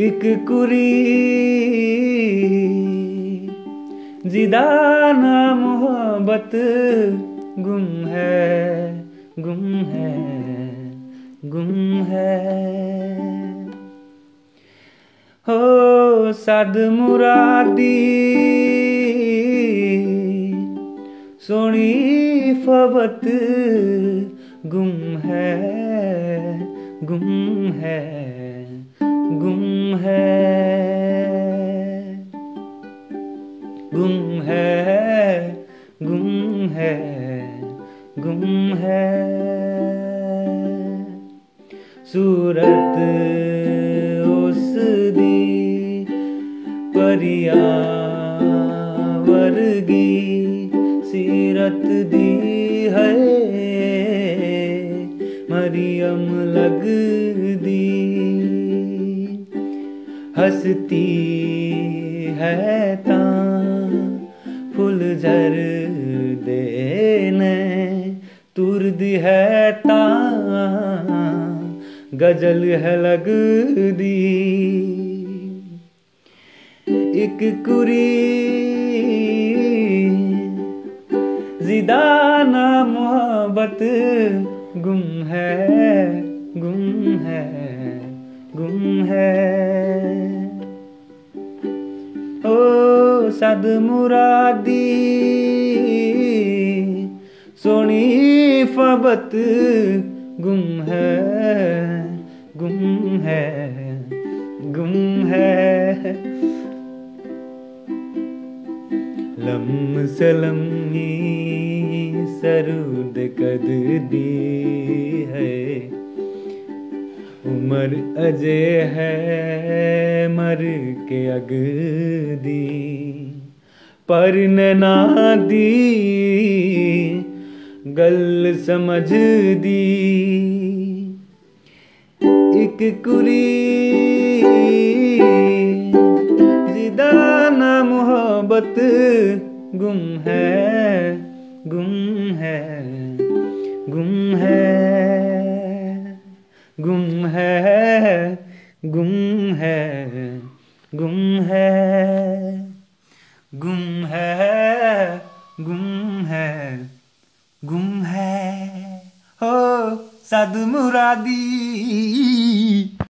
एक कुरी। जिदाना मोहब्बत, गुम है गुम है गुम है। हो सद मुरादी, सोनी फबत गुम है गुम है। है, गुम है। सूरत उस दी परिया वर्गी सीरत दी है। मरियम लग दी हंसती है, ता फुल देने तुरद है ता, गज़ल है लग दी एक कुरी जिदाना मोहब्बत, गुम है गुम है गुम है। ओ सद मुरादी, सोनी फबत गुम है गुम है गुम है। लम सलमी सरूद कद दी है, उमर अजय है मर के अग दी पर ना दी गल समझ दी। एक कुरी जिदाना मोहब्बत, गुम है गुम है गुम है गुम है गुम है गुम है। Sad Muradi.